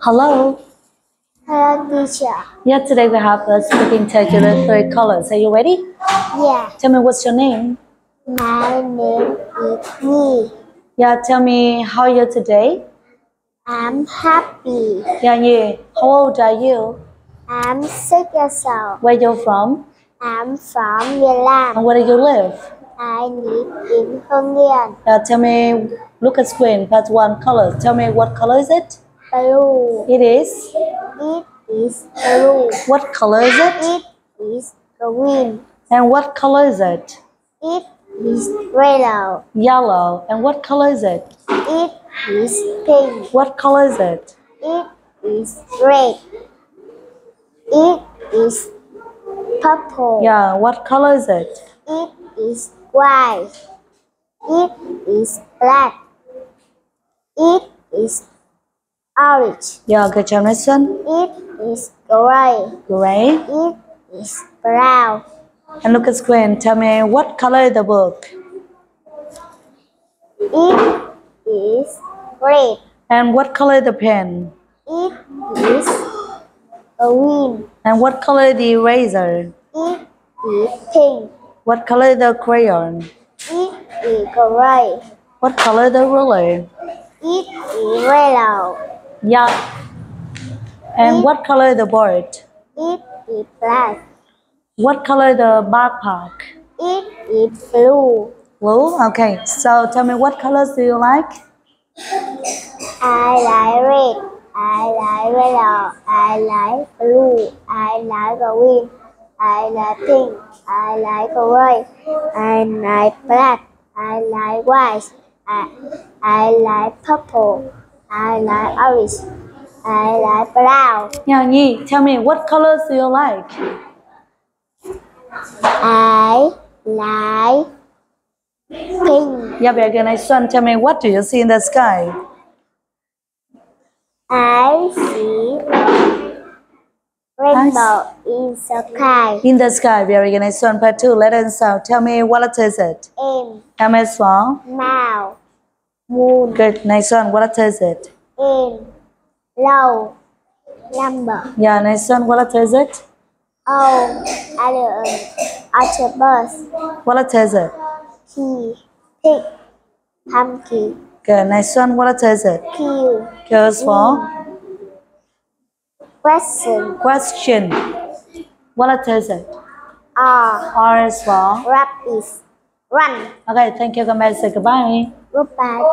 Hello. Hello, teacher. Yeah, today we have a speaking test with three colors. Are you ready? Yeah, Tell Nhi what's your name. my name is me. Yeah, tell me how you're you today? I'm happy. Yeah, yeah. How old are you? I'm six years old. Where you from? I'm from Vietnam. And where do you live? I live in Hưng Yên. Yeah, tell me. Look at screen. Part one color. Tell me what color is it? Blue. It is. It is blue. What color is it? It is green. And what color is it? It is yellow. Yellow. And what color is it? It is pink. What color is it? It is red. It is purple. Yeah. What color is it? It is white. It is black. It is orange. Yeah. Good job, Nelson. It is gray. Gray. It is brown. And look at screen. Tell me what color is the book? It is red. And what color is the pen? It is green. And what color is the eraser? It is pink. What color is the crayon? It is gray. What color is the ruler? It is yellow. Yeah. And what color the board? It is black. What color the backpack? It is blue. Blue? Okay. So tell me what colors do you like? I like red. I like yellow. I like blue. I like green. I like pink. I like white. I like black. I like white. I, I like purple. I like orange. I like brown. Yeah, Nhi, tell me what colors do you like? I like pink. Yeah, very good. Nice one. Tell me what do you see in the sky? I see rainbow in the sky. In the sky, very good. Nice one. Part two, letter and sound. Tell me what letter is it? M, M as well. mouth, moon. Good. Nice one. What letter is it? in low number Yeah, nice one. What letter is it? O octopus What letter is it? T pig pumpkin Good. Nice one. What letter is it? Q Q as well. question Question. What letter is it? R R as well. rabbit run Okay, thank you. Back. Say goodbye. goodbye